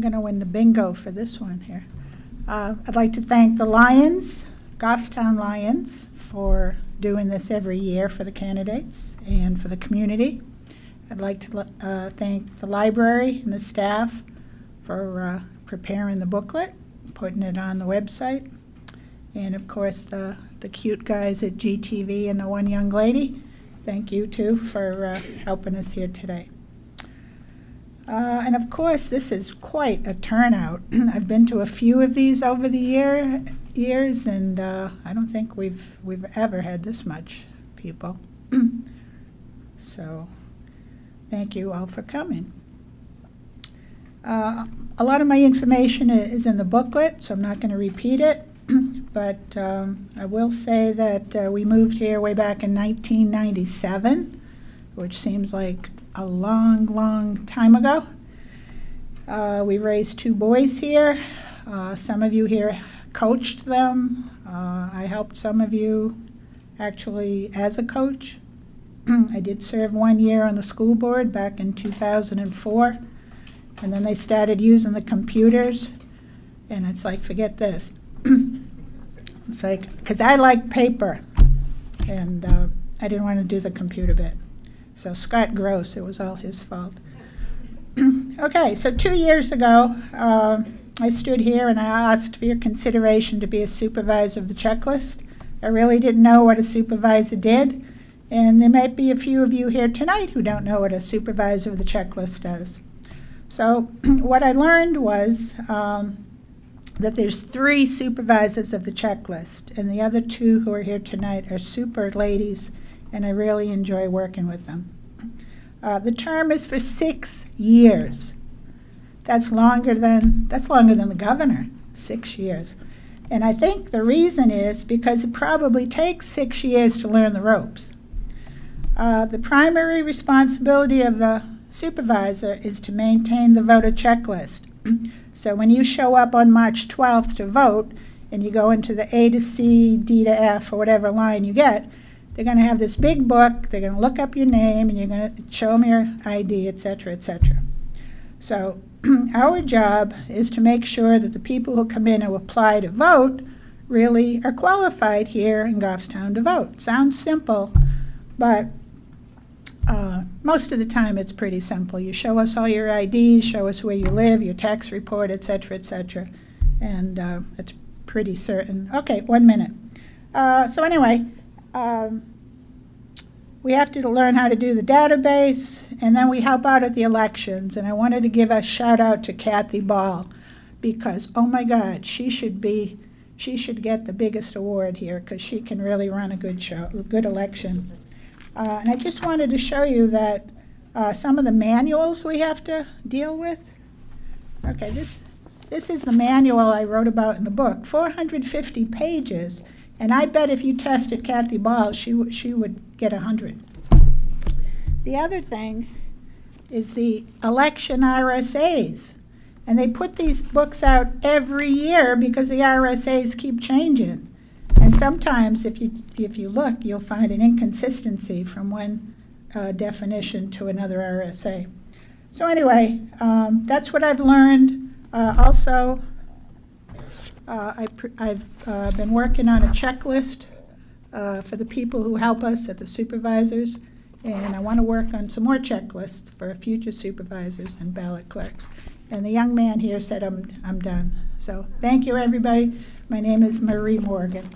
I'm going to win the bingo for this one here. Uh, I'd like to thank the Lions, Goffstown Lions, for doing this every year for the candidates and for the community. I'd like to uh, thank the library and the staff for uh, preparing the booklet, putting it on the website, and of course the, the cute guys at GTV and the one young lady. Thank you too for uh, helping us here today. Uh, and of course, this is quite a turnout. I've been to a few of these over the year, years, and uh, I don't think we've we've ever had this much people. so, thank you all for coming. Uh, a lot of my information is in the booklet, so I'm not going to repeat it. but um, I will say that uh, we moved here way back in 1997, which seems like a long, long time ago. Uh, we raised two boys here. Uh, some of you here coached them. Uh, I helped some of you actually as a coach. I did serve one year on the school board back in 2004. And then they started using the computers. And it's like, forget this. it's like, because I like paper. And uh, I didn't want to do the computer bit. So Scott Gross, it was all his fault. okay, so two years ago, uh, I stood here and I asked for your consideration to be a supervisor of the checklist. I really didn't know what a supervisor did, and there might be a few of you here tonight who don't know what a supervisor of the checklist does. So what I learned was um, that there's three supervisors of the checklist, and the other two who are here tonight are super ladies and I really enjoy working with them. Uh, the term is for six years. That's longer than that's longer than the governor, six years. And I think the reason is because it probably takes six years to learn the ropes. Uh, the primary responsibility of the supervisor is to maintain the voter checklist. so when you show up on March 12th to vote and you go into the A to C, D to F, or whatever line you get, they're going to have this big book. They're going to look up your name, and you're going to show them your ID, et cetera, et cetera. So our job is to make sure that the people who come in and apply to vote really are qualified here in Goffstown to vote. Sounds simple, but uh, most of the time it's pretty simple. You show us all your IDs, show us where you live, your tax report, et cetera, et cetera, and uh, it's pretty certain. Okay, one minute. Uh, so anyway, um, we have to learn how to do the database, and then we help out at the elections. And I wanted to give a shout out to Kathy Ball because, oh my God, she should be, she should get the biggest award here because she can really run a good show, good election. Uh, and I just wanted to show you that uh, some of the manuals we have to deal with. Okay, this this is the manual I wrote about in the book, 450 pages. And I bet if you tested Kathy Ball, she, she would get 100. The other thing is the election RSAs. And they put these books out every year because the RSAs keep changing. And sometimes, if you, if you look, you'll find an inconsistency from one uh, definition to another RSA. So, anyway, um, that's what I've learned. Uh, also, uh, I have uh, been working on a checklist uh, for the people who help us at the supervisors, and I want to work on some more checklists for future supervisors and ballot clerks. And the young man here said I'm, I'm done. So thank you, everybody. My name is Marie Morgan.